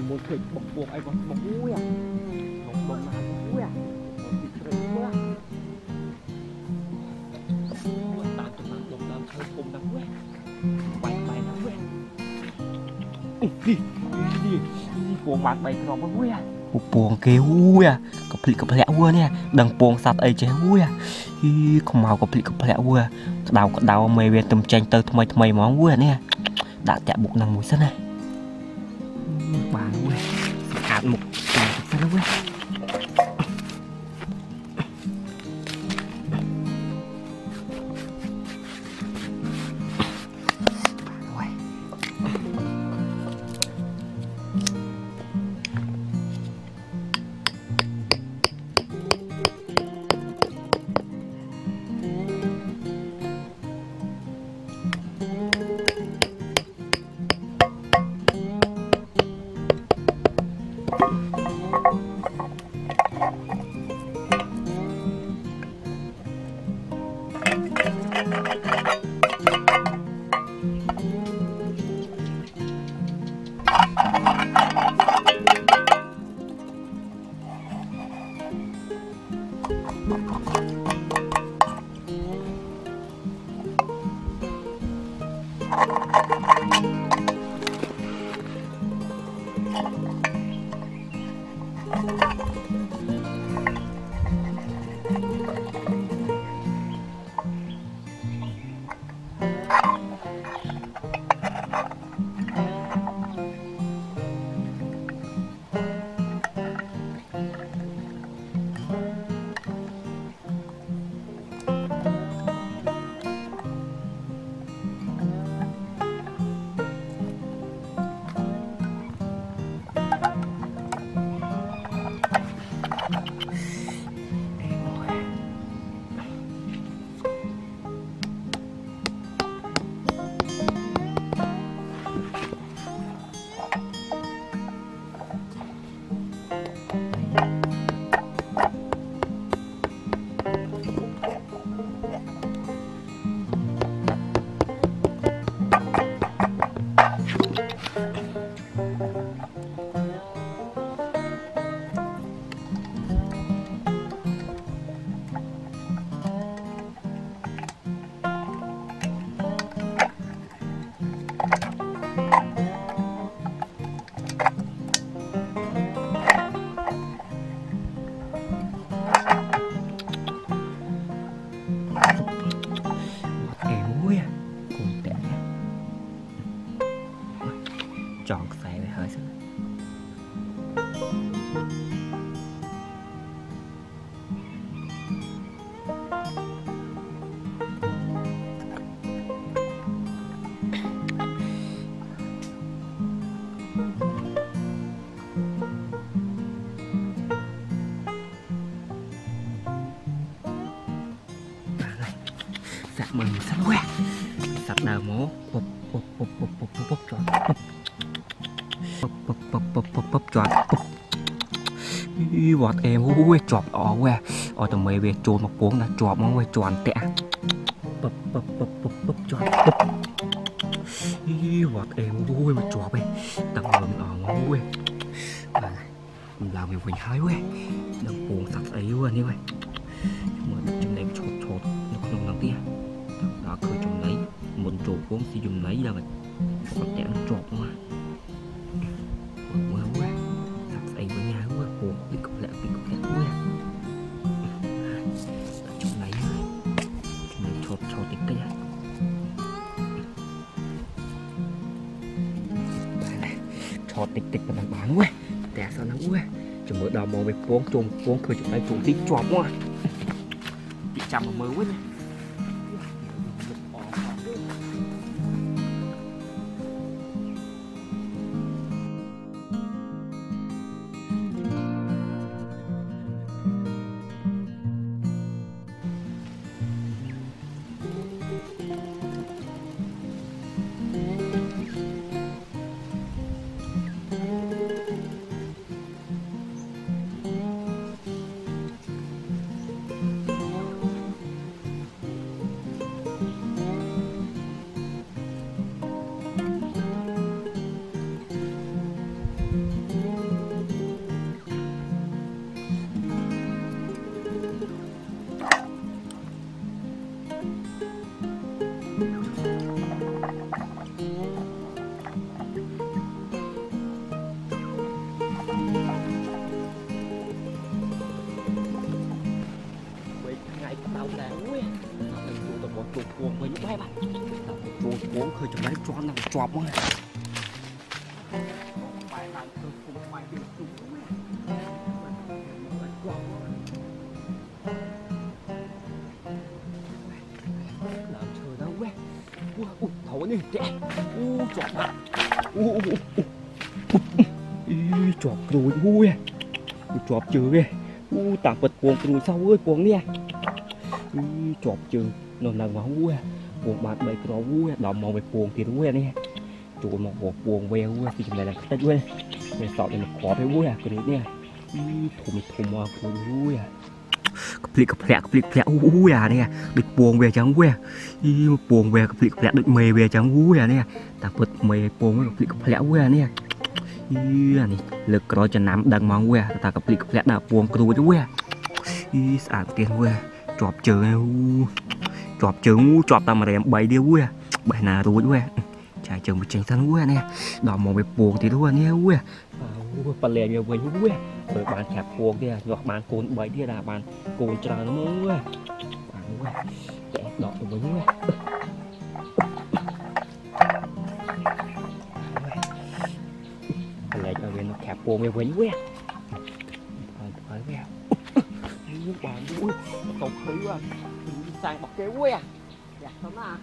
ឯងមុនឃើញបុកពួកអីបុកបុកអូយបុកបុកណាអូយពីជ្រឹកមកមកតាមចំណាំដុំដើមធ្វើគុំណាស់វិញបាយបាយណាស់វិញនេះនេះនេះពួកបានបីក្រុមហ្នឹងវិញពពងគេអ៊ូយក៏ភ្លិកក៏ភ្លាក់អ៊ូនេះដឹងពងសัตว์អីចេះអ៊ូយហីខ្មៅក៏ភ្លិកក៏ភ្លាក់អ៊ូក្តៅក្តៅមេវាទំចាញ់ទៅថ្មីថ្មីហ្មងអ៊ូនេះដាក់តាក់បុកនឹងមួយសិនណាបានអ៊ូ Mukha dalawa. 好好好。姑 sạch mình sạch quá sạch đầu mổ bụp bụp bụp bụp bụp bụp bụp trọn bụp bụp bụp bụp bụp bụp trọn bụp bọt em ui chọp ọ quá ở tầm mấy về trộn một cuốn là chọp mà quay tròn tẹ bụp bụp bụp bụp bụp trọn bụp bọt em ui mà chọp ấy tầm mầm ở ui làm việc mình hơi quá đừng buồn sạch ấy quá nếu vậy kongsi dùng lấy đâu vậy Kontek nó trột quá. Quá quá. Thật xây với nhà quá Cuồng biết cục lạ biết cục lạ quá. Chúng lấy rồi Chúng lấy trột trột tiếng cái này Trột tịch tịch và đang bán quá. Trẻ sao nó quá. Chúng mới đào mò về cuốn chung Cuốn khơi chúng lấy cuốn tí trột quá. Bị chăm mà mơ quá nha. chuột cuồng với những cái cho nó chọp quá Ui, thấu đi, trẻ. Ui, chọp bạn Ui, ui, ui, ui Ui, chọp ui Ui, chọp chứ kìa Ui, sau ơi, cuồng đi គ្រូសោអើយពងនេះអីជាប់ជើងនៅឡើងមកអូយពងបាន3ក្រអូយដល់មកไปពងទៀតអូយនេះចូលមកបោះពួងវែវពីចំណែកឡើងខ្ទេចវិញវាសក់នេះមកគ្រាប់ទៅវិញអាគ្រូនេះអីធំធំមកគ្រូវិញក្ភ្លិកក្ភ្លាក់ក្ភ្លិកក្ភ្លាក់អូយអានេះដូចពងវាអញ្ចឹងវ៉េអីពងវាក្ភ្លិកក្ភ្លាក់ដូចមេវាអញ្ចឹងអូយអានេះតាពិតមេពងវាក្ភ្លិកក្ភ្លាក់វ៉េអានេះអីអានេះលើកក្រោយចំណាំដឹងហ្មងវ៉េតាក្ភ្លិកក្ភ្លាក់ដាក់ពងគ្រួចវ៉េអីស្អាតទៀតវ៉េ ជាប់ជើងអូជាប់ជើងអូជាប់តាមរែម3ទៀតវ៉េបេះណារួចវ៉េចាយជើងមកចេញសិនវ៉េនេះដល់មកវាពងទៀតវ៉េនេះវ៉េអូប៉លែងវាវិញវិញបើបានឆាប់ពួងទៀតញាស់បានកូន3ទៀតដែរបានកូនច្រើនហ្មងបាទវិញតែដកទៅវិញវិញប៉លែងឲ្យវានៅខាប់ពួងវាវិញវិញហើយហើយវា nhiên bạn ui nó tụt khí quá. Mình sang bọc kéo quá à. Dạ sớm à.